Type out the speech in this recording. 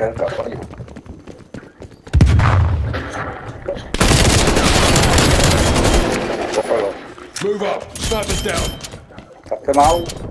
center for you. Move up. Sniper's down. Cut them out!